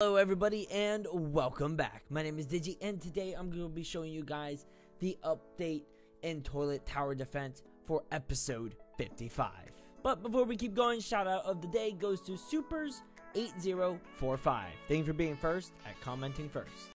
Hello everybody and welcome back. My name is Digi and today I'm going to be showing you guys the update in Toilet Tower Defense for episode 55. But before we keep going, shout out of the day goes to Supers8045. Thank you for being first at commenting first.